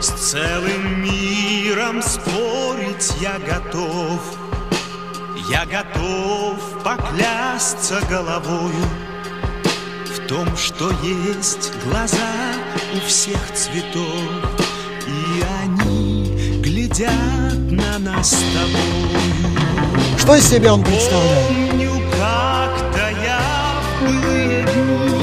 С целым миром спорить я готов Я готов поклясться головою В том, что есть глаза у всех цветов И они глядят на нас с тобой. Что из себя он представляет? Помню, как-то я в былые дни